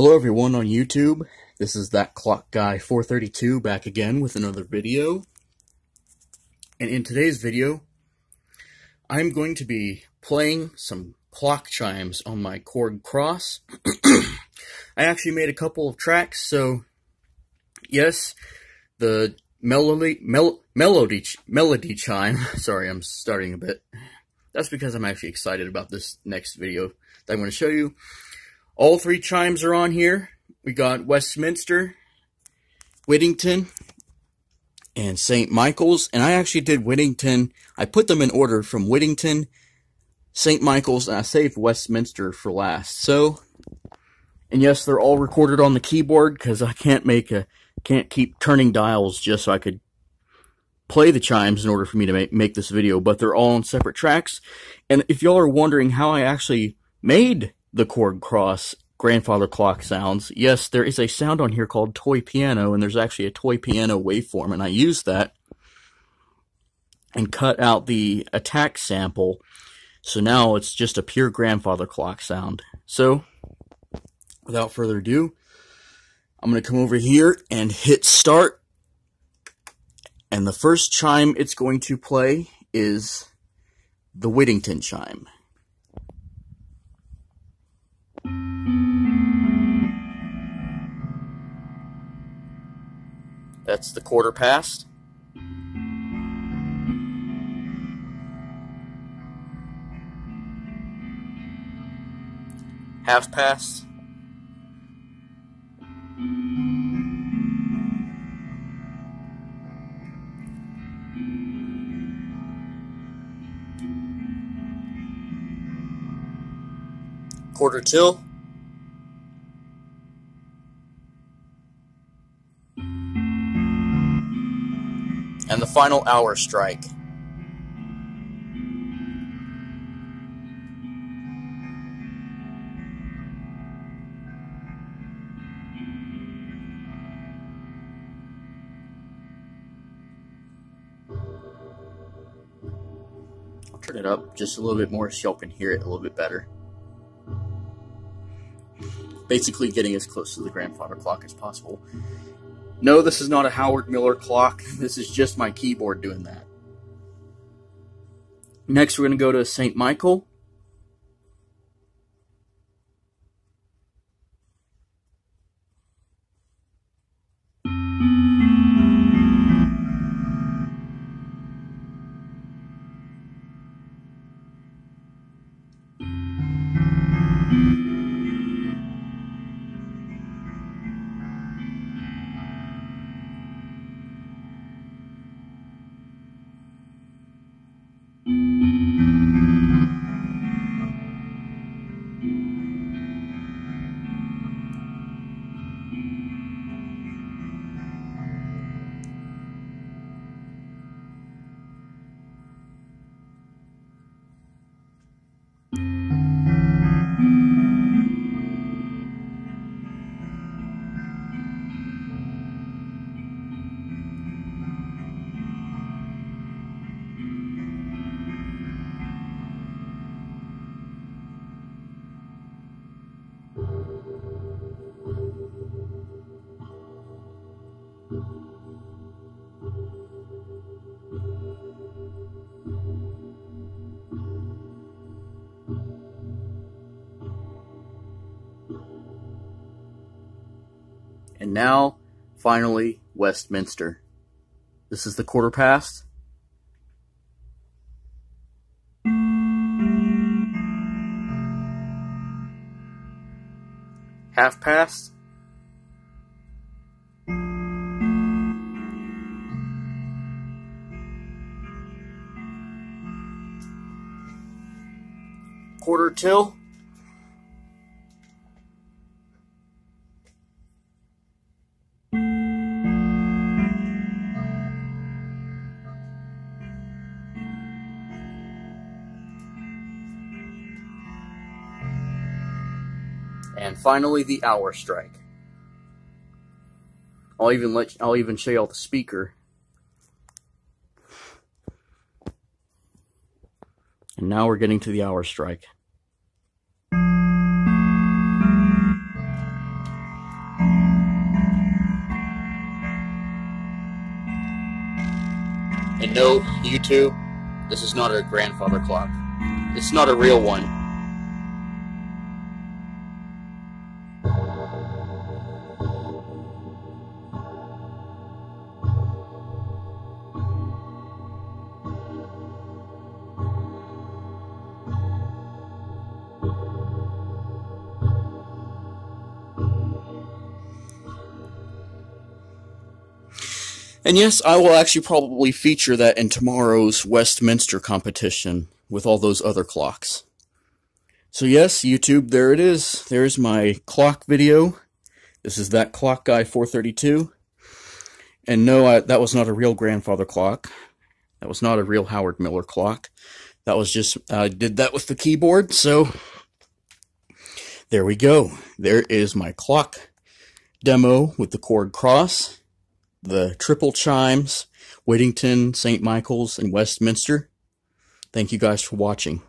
Hello everyone on YouTube. This is that clock guy 432 back again with another video. And in today's video, I'm going to be playing some clock chimes on my Korg Kross. I actually made a couple of tracks, so yes, the melody mel melody melody chime. Sorry, I'm starting a bit. That's because I'm actually excited about this next video that I'm going to show you. All three chimes are on here. We got Westminster, Whittington, and St. Michael's. And I actually did Whittington. I put them in order from Whittington, St. Michael's, and I saved Westminster for last. So, and yes, they're all recorded on the keyboard because I can't make a, can't keep turning dials just so I could play the chimes in order for me to make, make this video, but they're all on separate tracks. And if y'all are wondering how I actually made the Korg Kross grandfather clock sounds. Yes, there is a sound on here called toy piano, and there's actually a toy piano waveform, and I used that and cut out the attack sample. So now it's just a pure grandfather clock sound. So, without further ado, I'm going to come over here and hit start. And the first chime it's going to play is the Whittington chime. That's the quarter past. Half past. Quarter till. Final hour strike. I'll turn it up just a little bit more so y'all can hear it a little bit better. Basically getting as close to the grandfather clock as possible. No, this is not a Howard Miller clock. This is just my keyboard doing that. Next, we're going to go to St. Michael. Mm-hmm. And now, finally, Westminster. This is the quarter past. Half past. Quarter till. And finally, the hour strike. I'll even let I'll even show y'all the speaker. And now we're getting to the hour strike. And no, YouTube, this is not a grandfather clock. It's not a real one. And yes, I will actually probably feature that in tomorrow's Westminster competition with all those other clocks. So yes, YouTube, there it is. There's my clock video. This is that clock guy 432. And no, I, that was not a real grandfather clock. That was not a real Howard Miller clock. That was just, I uh, did that with the keyboard, so there we go. There is my clock demo with the Korg Kross the triple chimes, Whittington, St. Michael's, and Westminster. Thank you guys for watching.